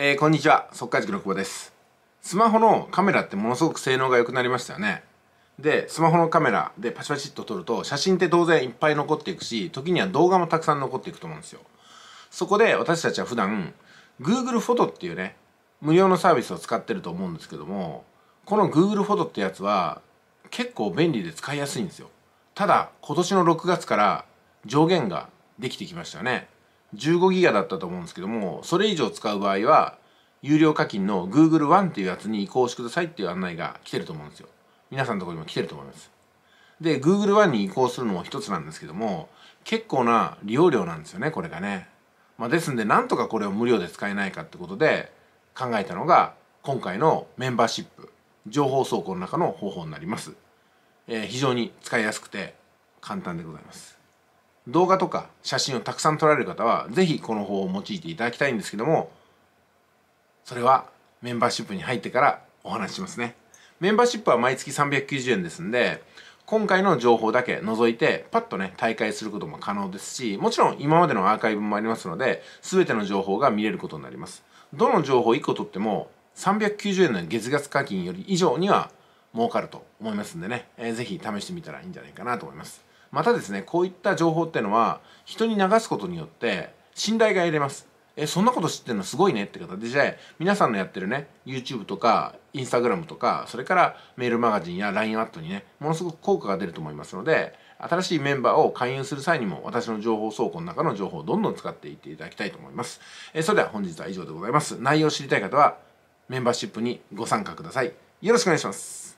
えー、こんにちは。速稼塾の久保です。スマホのカメラってものすごく性能が良くなりましたよね。でスマホのカメラでパチパチっと撮ると写真って当然いっぱい残っていくし時には動画もたくさん残っていくと思うんですよ。そこで私たちは普段 Google フォトっていうね無料のサービスを使ってると思うんですけどもこの Google フォトってやつは結構便利で使いやすいんですよ。ただ今年の6月から上限ができてきましたよね。15ギガだったと思うんですけどもそれ以上使う場合は有料課金の Google One っていうやつに移行してくださいっていう案内が来てると思うんですよ。皆さんのところにも来てると思います。で Google One に移行するのも一つなんですけども結構な利用料なんですよねこれがね、まあ、ですんでなんとかこれを無料で使えないかってことで考えたのが今回のメンバーシップ情報倉庫の中の方法になります、えー、非常に使いやすくて簡単でございます。動画とか写真をたくさん撮られる方は是非この方法を用いていただきたいんですけどもそれはメンバーシップに入ってからお話ししますね。メンバーシップは毎月390円ですんで今回の情報だけ除いてパッとね大会することも可能ですしもちろん今までのアーカイブもありますので全ての情報が見れることになります。どの情報1個取っても390円の月額課金より以上には儲かると思いますんでね、えー、ぜひ試してみたらいいんじゃないかなと思います。またですねこういった情報ってのは人に流すことによって信頼が得れますえそんなこと知ってるのすごいねって方でじゃあ皆さんのやってるね YouTube とか Instagram とかそれからメールマガジンや LINE アットにねものすごく効果が出ると思いますので新しいメンバーを勧誘する際にも私の情報倉庫の中の情報をどんどん使っていっていただきたいと思います。えそれでは本日は以上でございます。内容を知りたい方はメンバーシップにご参加ください。よろしくお願いします。